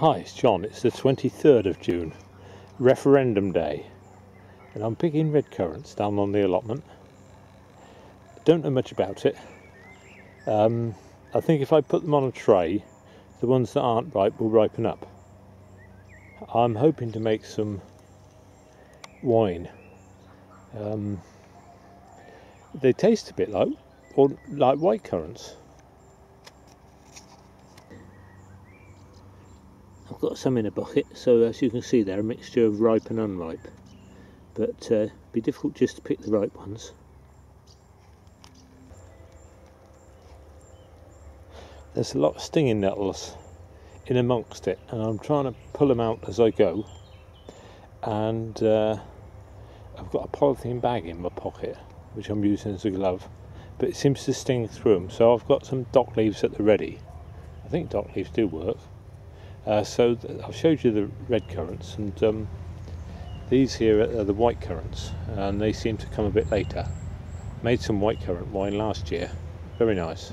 Hi, it's John. It's the 23rd of June, referendum day, and I'm picking red currants down on the allotment. Don't know much about it. Um, I think if I put them on a tray, the ones that aren't ripe will ripen up. I'm hoping to make some wine. Um, they taste a bit like, or like white currants. I've got some in a bucket, so as you can see they're a mixture of ripe and unripe. But uh, be difficult just to pick the ripe ones. There's a lot of stinging nettles in amongst it, and I'm trying to pull them out as I go. And uh, I've got a polythene bag in my pocket, which I'm using as a glove, but it seems to sting through them. So I've got some dock leaves at the ready. I think dock leaves do work. Uh, so I've showed you the red currants and um, these here are the white currants and they seem to come a bit later. Made some white currant wine last year, very nice.